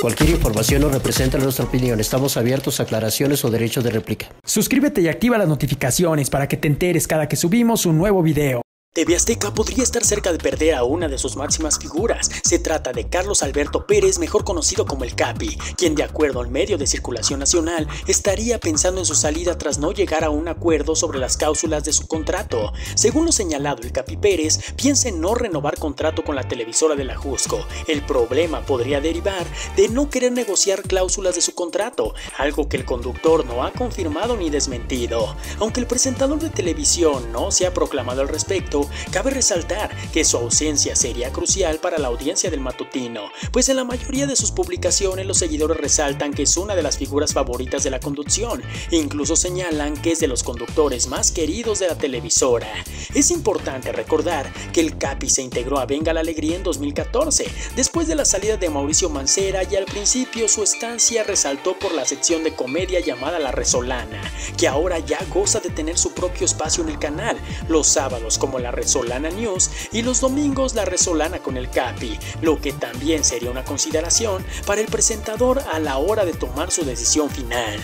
Cualquier información no representa nuestra opinión. Estamos abiertos a aclaraciones o derechos de réplica. Suscríbete y activa las notificaciones para que te enteres cada que subimos un nuevo video. TV Azteca podría estar cerca de perder a una de sus máximas figuras. Se trata de Carlos Alberto Pérez, mejor conocido como el Capi, quien de acuerdo al medio de circulación nacional estaría pensando en su salida tras no llegar a un acuerdo sobre las cláusulas de su contrato. Según lo señalado, el Capi Pérez piensa en no renovar contrato con la televisora de la Jusco. El problema podría derivar de no querer negociar cláusulas de su contrato, algo que el conductor no ha confirmado ni desmentido. Aunque el presentador de televisión no se ha proclamado al respecto, cabe resaltar que su ausencia sería crucial para la audiencia del matutino, pues en la mayoría de sus publicaciones los seguidores resaltan que es una de las figuras favoritas de la conducción, incluso señalan que es de los conductores más queridos de la televisora. Es importante recordar que el Capi se integró a Venga la Alegría en 2014, después de la salida de Mauricio Mancera y al principio su estancia resaltó por la sección de comedia llamada La Resolana, que ahora ya goza de tener su propio espacio en el canal, los sábados como La Resolana News y los domingos la Resolana con el Capi, lo que también sería una consideración para el presentador a la hora de tomar su decisión final.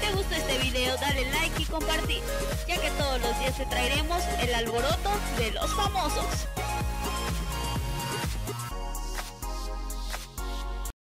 ¿Te gustó este video? Dale like y compartir, ya que todos los días te traeremos el alboroto de los famosos.